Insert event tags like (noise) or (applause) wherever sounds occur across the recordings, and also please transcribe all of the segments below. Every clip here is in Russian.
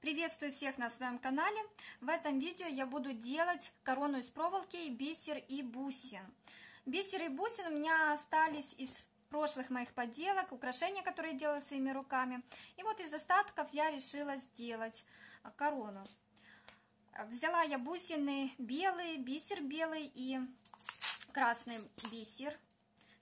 Приветствую всех на своем канале. В этом видео я буду делать корону из проволоки, бисер и бусин. Бисер и бусин у меня остались из прошлых моих поделок, украшения, которые делала своими руками. И вот из остатков я решила сделать корону. Взяла я бусины белые, бисер белый и красный бисер.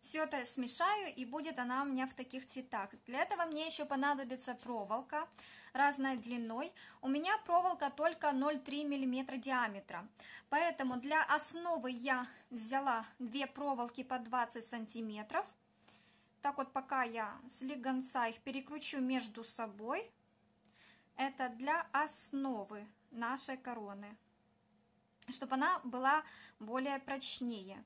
Все это смешаю, и будет она у меня в таких цветах. Для этого мне еще понадобится проволока разной длиной. У меня проволока только 0,3 мм диаметра. Поэтому для основы я взяла две проволоки по 20 сантиметров. Так вот, пока я слегонца их перекручу между собой. Это для основы нашей короны. Чтобы она была более прочнее.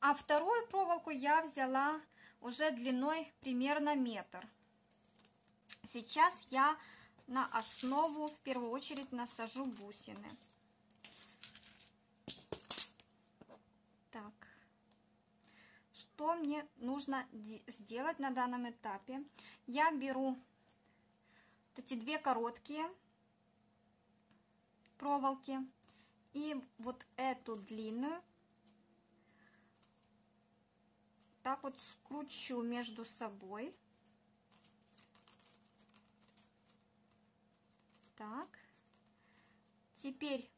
А вторую проволоку я взяла уже длиной примерно метр. Сейчас я на основу в первую очередь насажу бусины. Так, что мне нужно сделать на данном этапе? Я беру вот эти две короткие проволоки и вот эту длинную так вот скручу между собой. Так. Теперь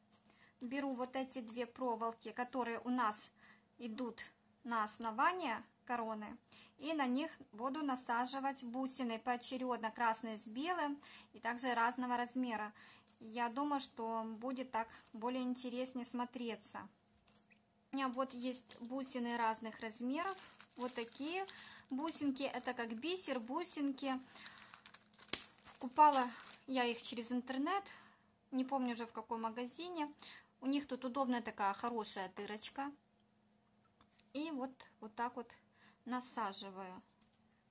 беру вот эти две проволоки, которые у нас идут на основание короны, и на них буду насаживать бусины поочередно, красные с белым, и также разного размера. Я думаю, что будет так более интереснее смотреться. У меня вот есть бусины разных размеров вот такие бусинки. Это как бисер, бусинки. Купала я их через интернет. Не помню уже в каком магазине. У них тут удобная такая хорошая дырочка. И вот, вот так вот насаживаю.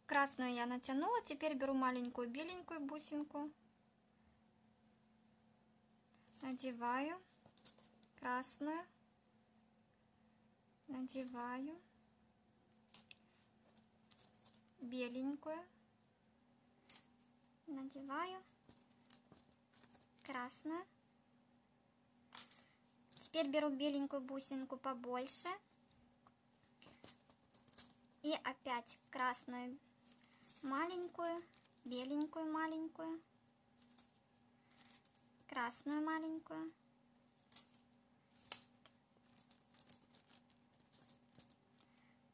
Красную я натянула. Теперь беру маленькую беленькую бусинку. Надеваю красную. Надеваю беленькую, надеваю красную. Теперь беру беленькую бусинку побольше. И опять красную маленькую, беленькую маленькую, красную маленькую.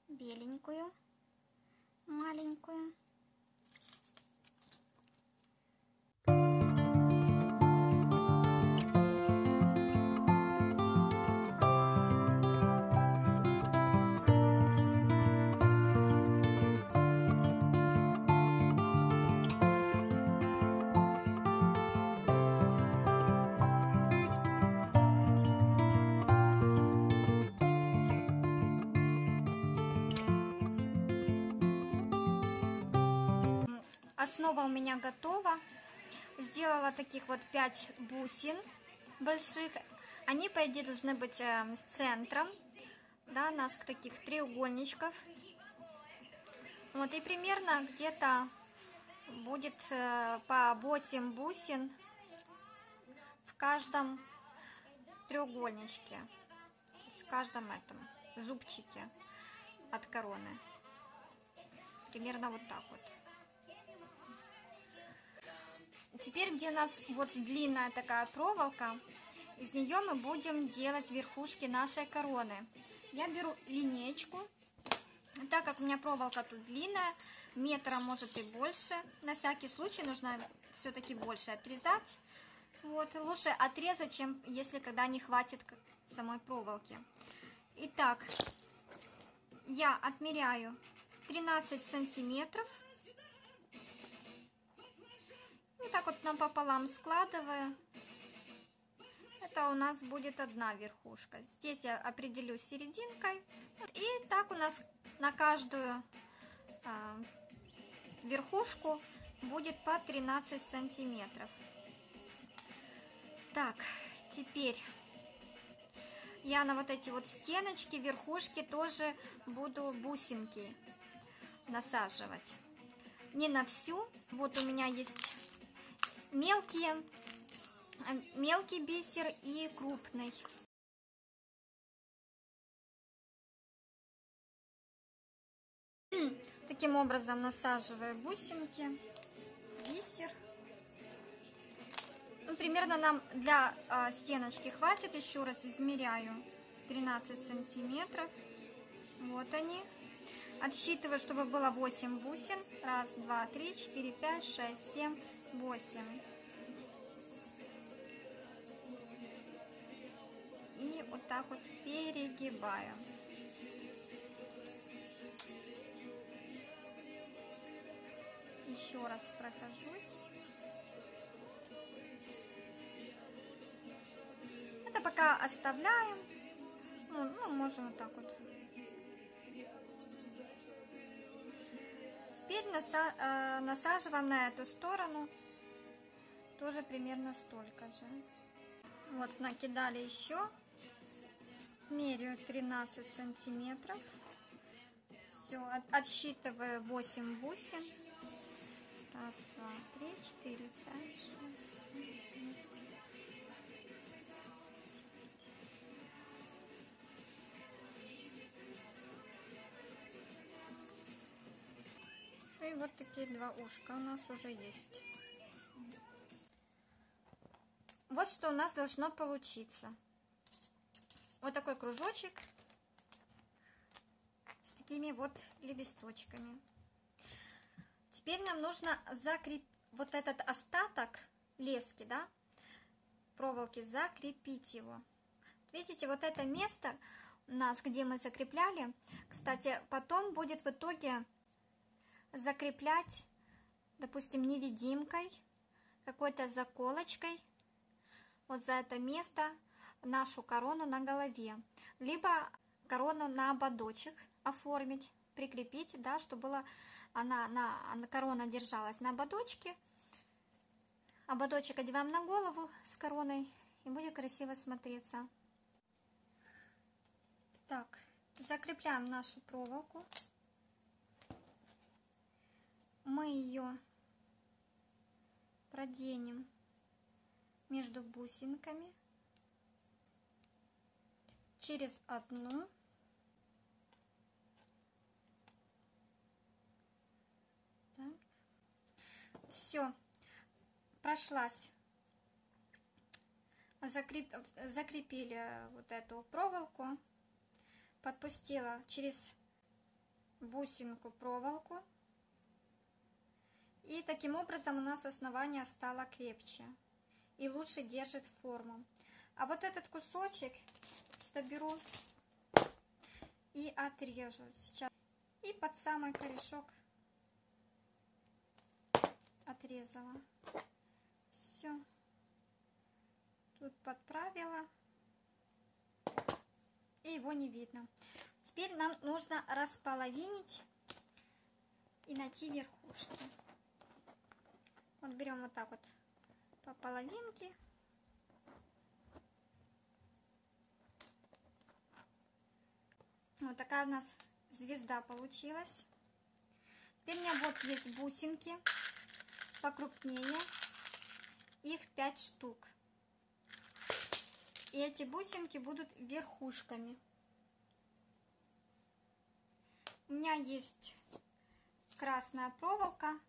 беленькую маленькую. Основа у меня готова. Сделала таких вот 5 бусин больших. Они, по идее, должны быть э, с центром, да, наших таких треугольничков. Вот, и примерно где-то будет э, по 8 бусин в каждом треугольничке, в каждом этом зубчике от короны. Примерно вот так вот. Теперь, где у нас вот длинная такая проволока, из нее мы будем делать верхушки нашей короны. Я беру линеечку, так как у меня проволока тут длинная, метра может и больше. На всякий случай нужно все-таки больше отрезать. Вот, лучше отрезать, чем если когда не хватит самой проволоки. Итак, я отмеряю 13 сантиметров и так вот напополам складываю. Это у нас будет одна верхушка. Здесь я определю серединкой. И так у нас на каждую э, верхушку будет по 13 сантиметров. Так, теперь я на вот эти вот стеночки, верхушки тоже буду бусинки насаживать. Не на всю. Вот у меня есть мелкие, мелкий бисер и крупный. Таким образом насаживаю бусинки, бисер. Ну, примерно нам для а, стеночки хватит. Еще раз измеряю 13 сантиметров. Вот они. Отсчитываю, чтобы было 8 бусин. Раз, два, три, четыре, пять, шесть, семь, восемь. И вот так вот перегибаю. Еще раз прохожусь. Это пока оставляем. Ну, ну можем вот так вот. Теперь э, насаживаем на эту сторону тоже примерно столько же. Вот накидали еще. Меряю 13 сантиметров. Все, от, отсчитываю 8 бусин. Раз, два, три, четыре, пять, шесть. И вот такие два ушка у нас уже есть. Вот что у нас должно получиться. Вот такой кружочек с такими вот лепесточками. Теперь нам нужно закрепить вот этот остаток лески, да, проволоки, закрепить его. Видите, вот это место у нас, где мы закрепляли, кстати, потом будет в итоге закреплять, допустим, невидимкой, какой-то заколочкой, вот за это место нашу корону на голове. Либо корону на ободочек оформить, прикрепить, да, чтобы было она, на, корона держалась на ободочке. Ободочек одеваем на голову с короной и будет красиво смотреться. Так, закрепляем нашу проволоку. Мы ее проденем между бусинками. Через одну. Все, прошлась. Закреп, закрепили вот эту проволоку, подпустила через бусинку проволоку. И таким образом у нас основание стало крепче и лучше держит форму. А вот этот кусочек просто беру и отрежу сейчас. И под самый корешок отрезала. Все. Тут подправила. И его не видно. Теперь нам нужно располовинить и найти верхушки. Вот берем вот так вот по половинке. Вот такая у нас звезда получилась. Теперь у меня вот есть бусинки покрупнее. Их 5 штук. И эти бусинки будут верхушками. У меня есть красная проволока.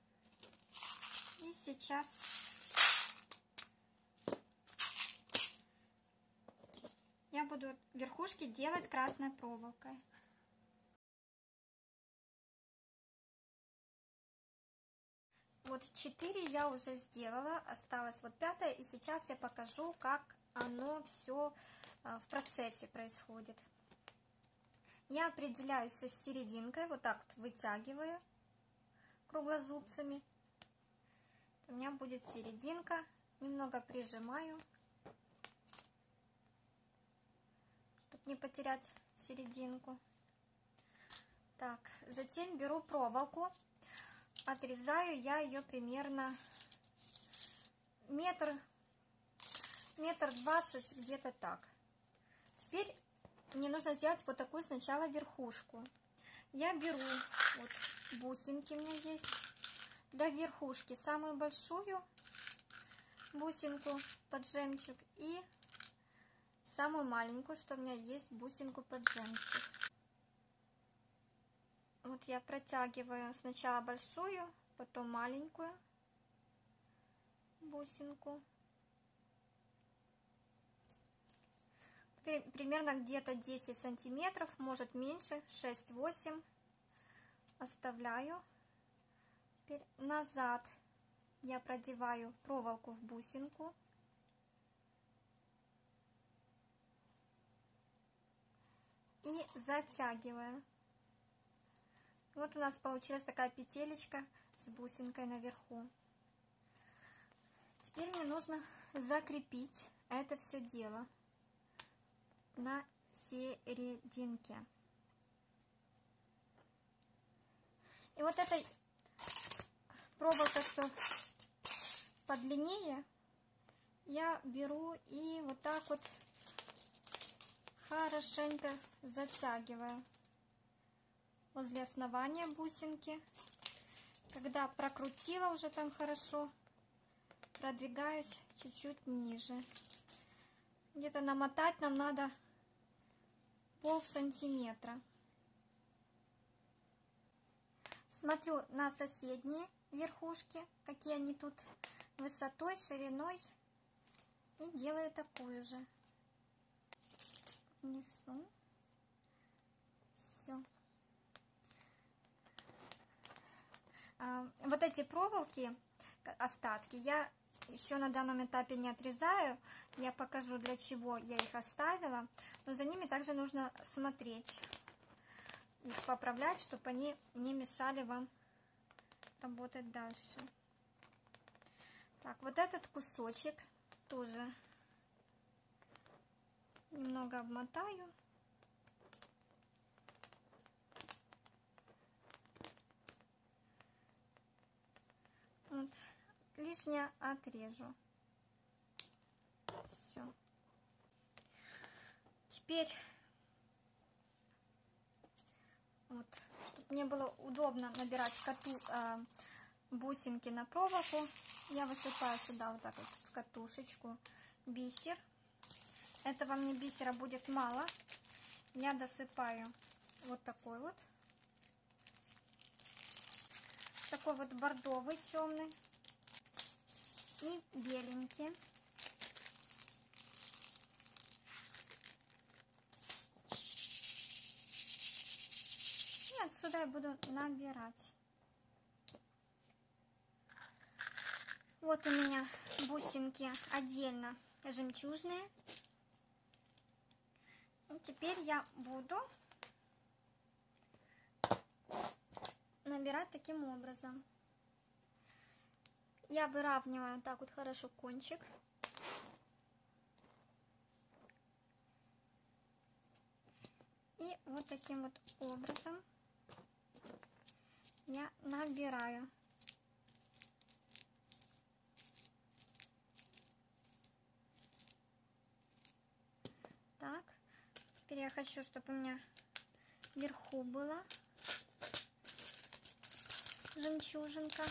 И сейчас буду верхушки делать красной проволокой. Вот 4 я уже сделала, осталось вот пятое, и сейчас я покажу, как оно все а, в процессе происходит. Я определяюсь со серединкой, вот так вот вытягиваю круглозубцами. У меня будет серединка, немного прижимаю, не потерять серединку. Так, затем беру проволоку отрезаю я ее примерно метр, метр двадцать, где-то так. Теперь мне нужно сделать вот такую сначала верхушку. Я беру, вот бусинки у меня есть, для верхушки самую большую бусинку под жемчуг и самую маленькую, что у меня есть, бусинку под жемчуг. Вот я протягиваю сначала большую, потом маленькую бусинку. Примерно где-то 10 сантиметров, может меньше, 6-8 оставляю. Теперь назад я продеваю проволоку в бусинку. И затягиваю. Вот у нас получилась такая петелечка с бусинкой наверху. Теперь мне нужно закрепить это все дело на серединке. И вот этой проволока, что подлиннее, я беру и вот так вот хорошенько затягиваю возле основания бусинки. Когда прокрутила уже там хорошо, продвигаюсь чуть-чуть ниже. Где-то намотать нам надо пол сантиметра. Смотрю на соседние верхушки, какие они тут высотой, шириной. И делаю такую же. Несу. Все. А, вот эти проволоки, остатки, я еще на данном этапе не отрезаю. Я покажу, для чего я их оставила. Но за ними также нужно смотреть. Их поправлять, чтобы они не мешали вам работать дальше. Так, вот этот кусочек тоже немного обмотаю. Вот. Лишнее отрежу. Все. Теперь вот, чтобы мне было удобно набирать коту, э, бусинки на проволоку, я высыпаю сюда вот так вот катушечку бисер. Этого мне бисера будет мало. Я досыпаю вот такой вот. Такой вот бордовый темный и беленький. И отсюда я буду набирать. Вот у меня бусинки отдельно жемчужные. Теперь я буду набирать таким образом. Я выравниваю так вот хорошо кончик. И вот таким вот образом я набираю. Так, теперь я хочу, чтобы у меня вверху была жемчужинка.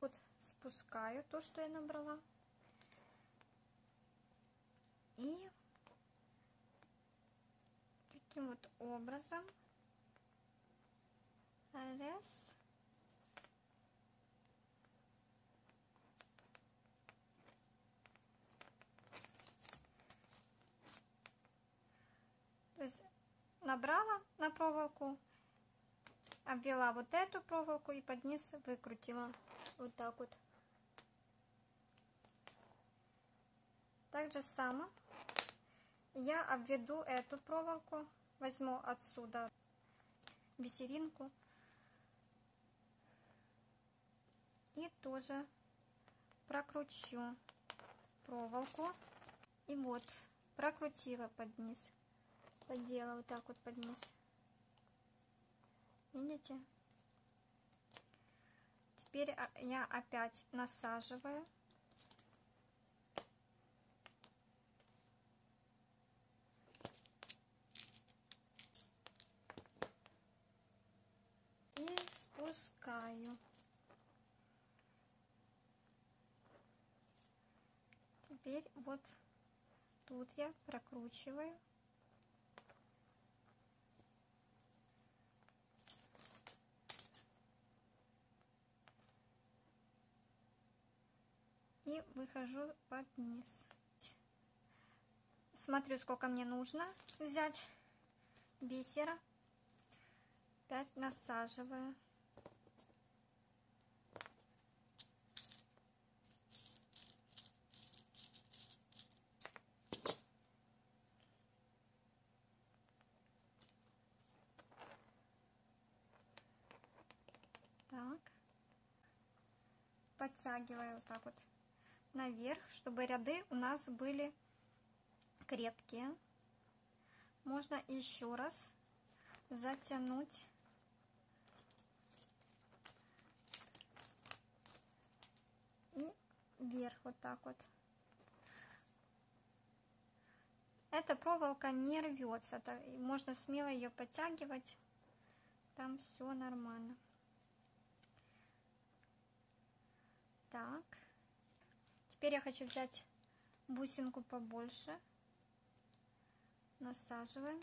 Вот спускаю то, что я набрала. И таким вот образом раз набрала на проволоку, обвела вот эту проволоку и под низ выкрутила вот так вот. Так же само я обведу эту проволоку, возьму отсюда бисеринку и тоже прокручу проволоку. И вот, прокрутила под низ поддела вот так вот под низ. Видите? Теперь а, я опять насаживаю. И спускаю. Теперь вот тут я прокручиваю И выхожу под низ. Смотрю, сколько мне нужно взять бисера. 5 насаживаю. Так. Подтягиваю вот так вот наверх, чтобы ряды у нас были крепкие. Можно еще раз затянуть и вверх вот так вот. Эта проволока не рвется, можно смело ее подтягивать, там все нормально. Так, теперь я хочу взять бусинку побольше, насаживаем.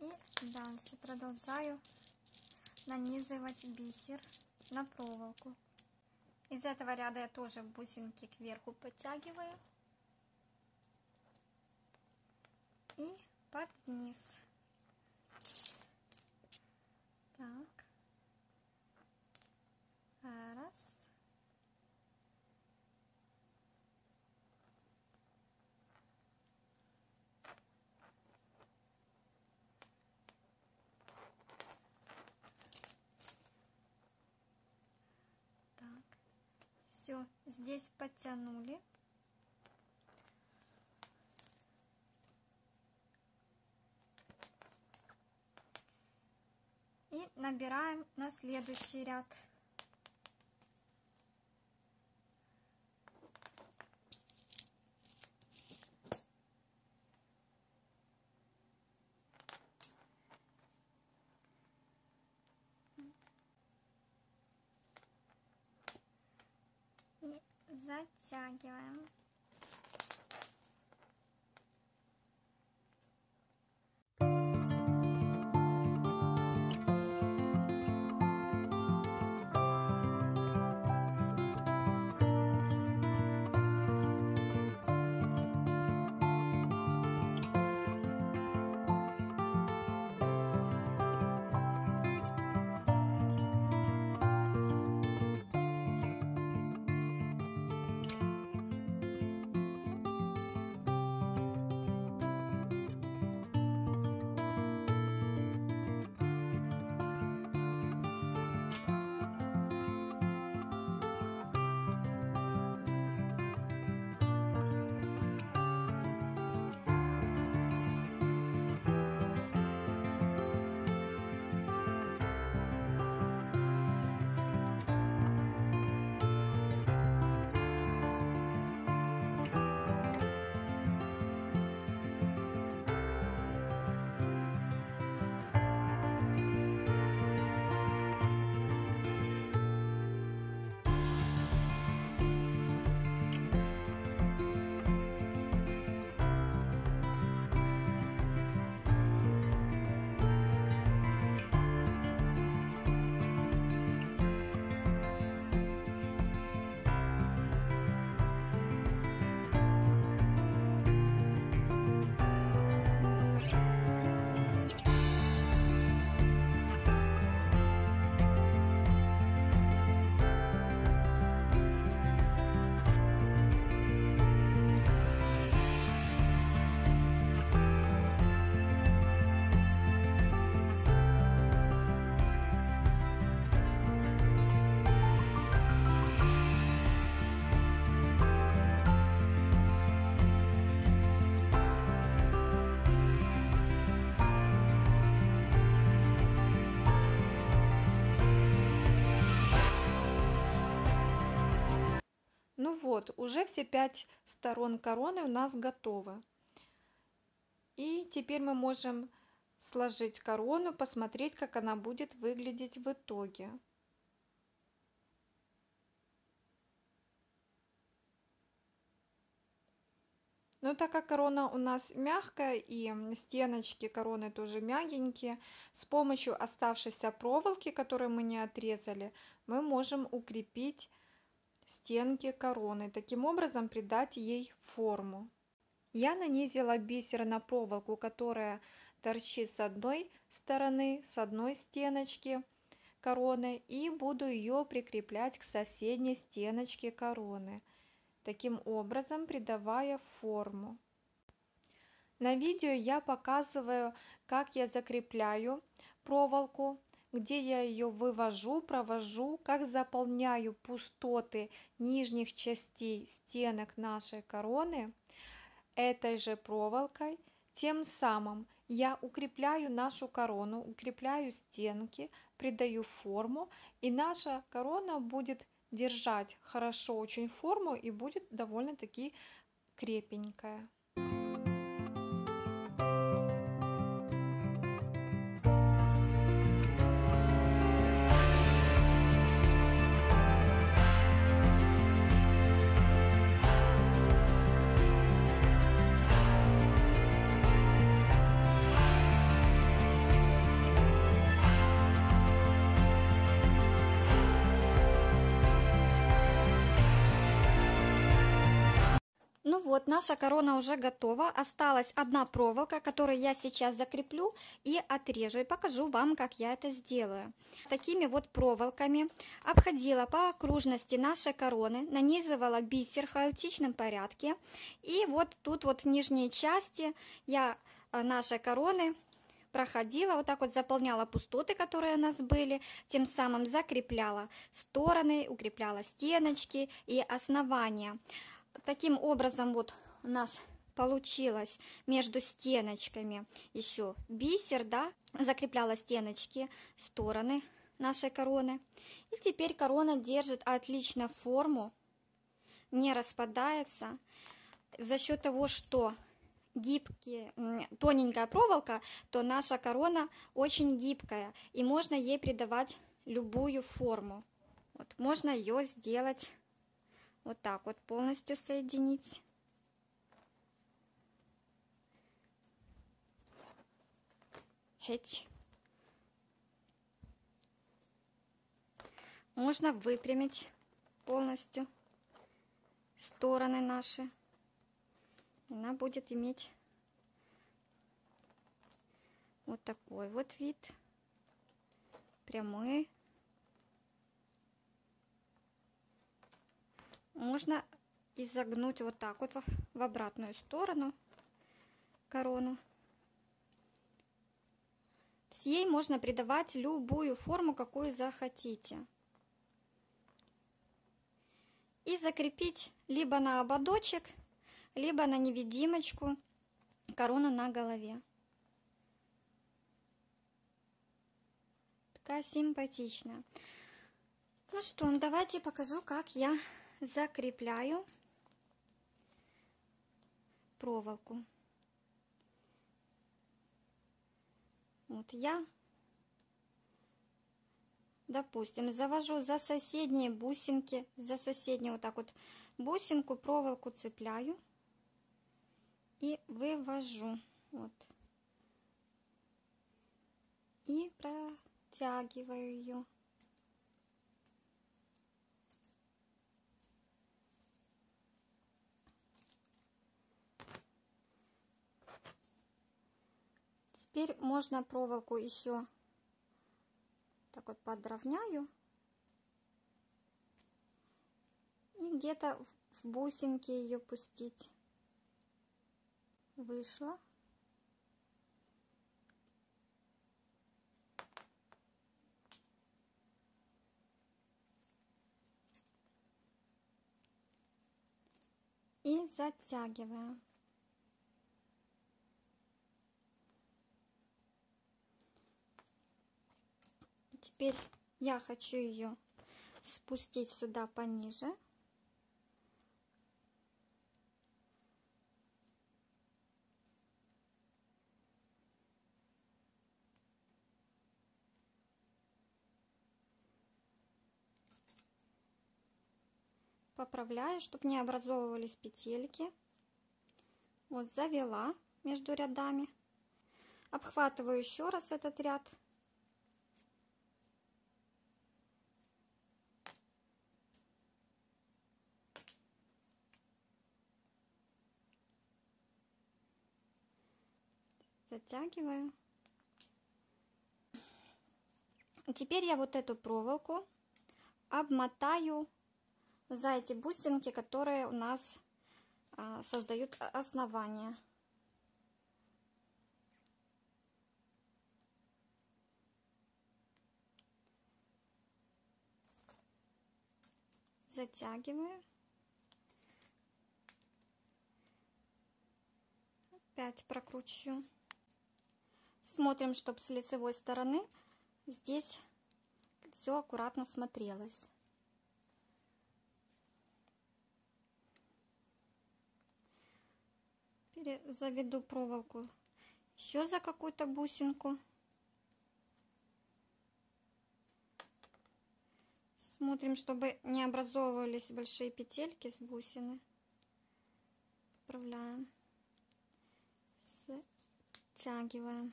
И дальше продолжаю нанизывать бисер на проволоку. Из этого ряда я тоже бусинки кверху подтягиваю и под низ. Так. Раз. все здесь подтянули. И набираем на следующий ряд вот, уже все пять сторон короны у нас готовы. И теперь мы можем сложить корону, посмотреть, как она будет выглядеть в итоге. Но так как корона у нас мягкая и стеночки короны тоже мягенькие, с помощью оставшейся проволоки, которую мы не отрезали, мы можем укрепить стенки короны, таким образом придать ей форму. Я нанизила бисер на проволоку, которая торчит с одной стороны, с одной стеночки короны, и буду ее прикреплять к соседней стеночке короны таким образом придавая форму. На видео я показываю, как я закрепляю проволоку, где я ее вывожу, провожу, как заполняю пустоты нижних частей стенок нашей короны этой же проволокой. Тем самым я укрепляю нашу корону, укрепляю стенки, придаю форму, и наша корона будет держать хорошо очень форму и будет довольно-таки крепенькая. Вот, наша корона уже готова. Осталась одна проволока, которую я сейчас закреплю и отрежу. И покажу вам, как я это сделаю. Такими вот проволоками обходила по окружности нашей короны, нанизывала бисер в хаотичном порядке. И вот тут вот в нижней части я э, нашей короны проходила, вот так вот заполняла пустоты, которые у нас были, тем самым закрепляла стороны, укрепляла стеночки и основания таким образом вот у нас получилось между стеночками еще бисер, да, закрепляла стеночки, стороны нашей короны. И теперь корона держит отлично форму, не распадается за счет того, что гибкие, тоненькая проволока, то наша корона очень гибкая, и можно ей придавать любую форму. Вот, можно ее сделать вот так вот полностью соединить. Хетч. Можно выпрямить полностью стороны наши. Она будет иметь вот такой вот вид. Прямой. Можно изогнуть вот так вот в обратную сторону корону. С ей можно придавать любую форму, какую захотите. И закрепить либо на ободочек, либо на невидимочку корону на голове. Такая симпатичная. Ну что, давайте покажу, как я закрепляю проволоку. Вот я, допустим, завожу за соседние бусинки, за соседнюю вот так вот бусинку, проволоку цепляю и вывожу. Вот. И протягиваю ее. Теперь можно проволоку еще так вот подровняю. И где-то в бусинки ее пустить. Вышло. И затягиваем. Теперь я хочу ее спустить сюда пониже. Поправляю, чтобы не образовывались петельки. Вот завела между рядами. Обхватываю еще раз этот ряд. Затягиваю. Теперь я вот эту проволоку обмотаю за эти бусинки, которые у нас а, создают основание. Затягиваю. Опять прокручу. Смотрим, чтобы с лицевой стороны здесь все аккуратно смотрелось. заведу проволоку еще за какую-то бусинку. Смотрим, чтобы не образовывались большие петельки с бусины. Поправляем. Затягиваем.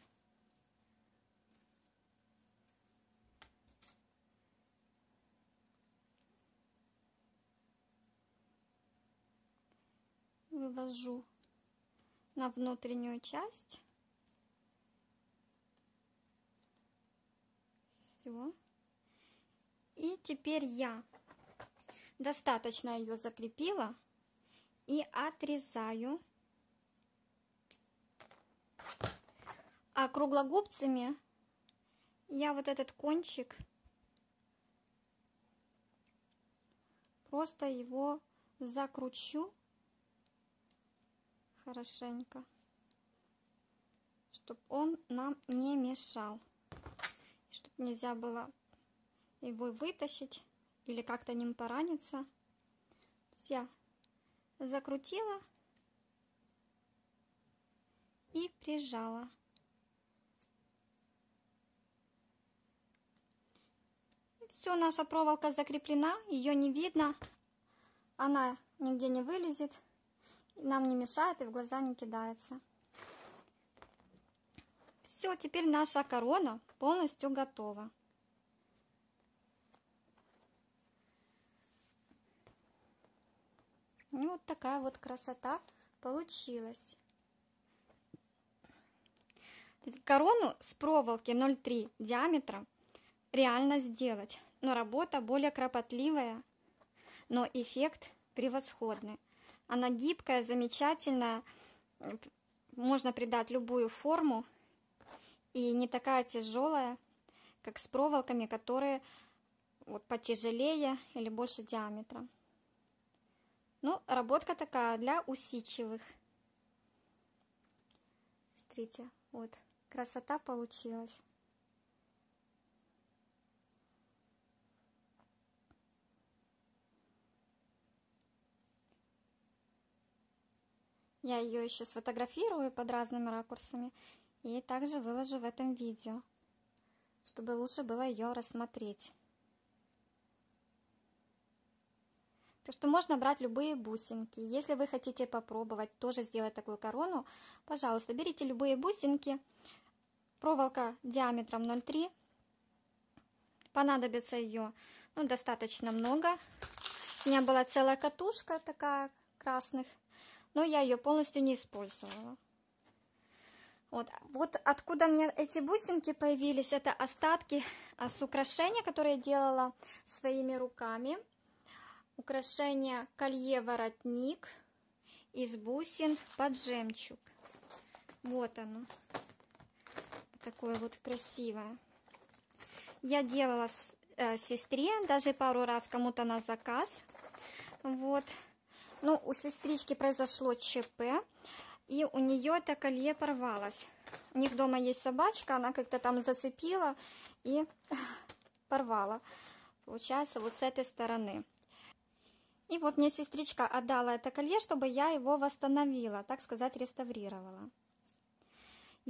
Вывожу на внутреннюю часть. Все. И теперь я достаточно ее закрепила и отрезаю. А круглогубцами я вот этот кончик просто его закручу хорошенько, чтобы он нам не мешал, чтобы нельзя было его вытащить или как-то ним пораниться. Я закрутила и прижала. Все, наша проволока закреплена, ее не видно, она нигде не вылезет нам не мешает и в глаза не кидается. Все, теперь наша корона полностью готова. И вот такая вот красота получилась. Корону с проволоки 0,3 диаметра реально сделать, но работа более кропотливая, но эффект превосходный. Она гибкая, замечательная. Можно придать любую форму. И не такая тяжелая, как с проволоками, которые вот потяжелее или больше диаметра. Ну, работка такая для усидчивых. Смотрите, вот, красота получилась. Я ее еще сфотографирую под разными ракурсами и также выложу в этом видео, чтобы лучше было ее рассмотреть. Так что можно брать любые бусинки. Если вы хотите попробовать тоже сделать такую корону, пожалуйста, берите любые бусинки. Проволока диаметром 0,3. Понадобится ее ну, достаточно много. У меня была целая катушка такая красных но я ее полностью не использовала. Вот, вот откуда мне эти бусинки появились, это остатки с украшения, которые я делала своими руками. Украшение колье-воротник из бусин под жемчуг. Вот оно. Такое вот красивое. Я делала э, сестре, даже пару раз кому-то на заказ. Вот. Ну, у сестрички произошло ЧП, и у нее это колье порвалось. У них дома есть собачка, она как-то там зацепила и (laughs) порвала. Получается, вот с этой стороны. И вот мне сестричка отдала это колье, чтобы я его восстановила, так сказать, реставрировала.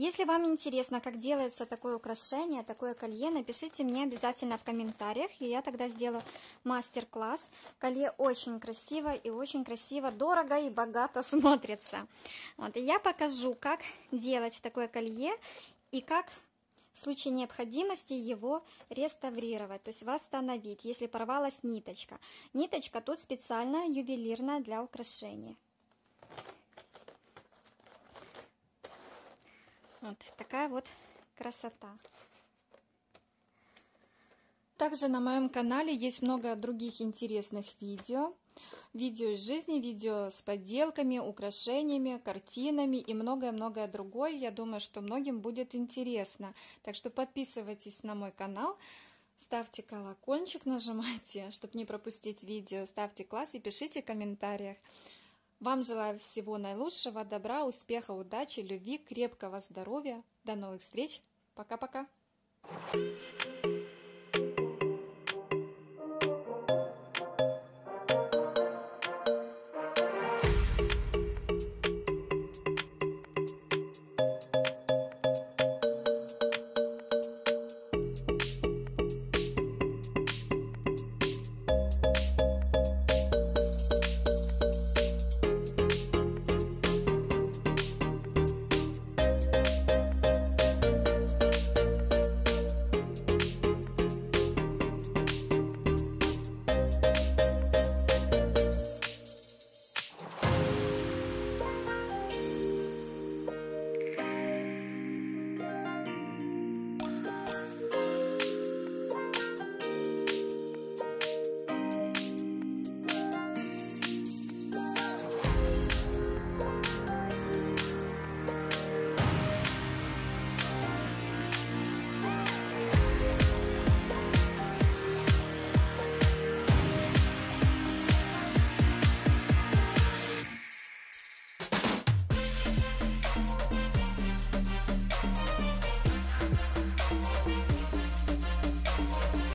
Если вам интересно, как делается такое украшение, такое колье, напишите мне обязательно в комментариях, и я тогда сделаю мастер-класс. Колье очень красиво и очень красиво, дорого и богато (laughs) смотрится. Вот, и я покажу, как делать такое колье и как в случае необходимости его реставрировать, то есть восстановить, если порвалась ниточка. Ниточка тут специально ювелирная для украшения. Вот такая вот красота. Также на моем канале есть много других интересных видео. Видео из жизни, видео с подделками, украшениями, картинами и многое-многое другое. Я думаю, что многим будет интересно. Так что подписывайтесь на мой канал, ставьте колокольчик, (laughs) нажимайте, чтобы не пропустить видео, ставьте класс и пишите в комментариях. Вам желаю всего наилучшего, добра, успеха, удачи, любви, крепкого здоровья. До новых встреч. Пока-пока. Thank you.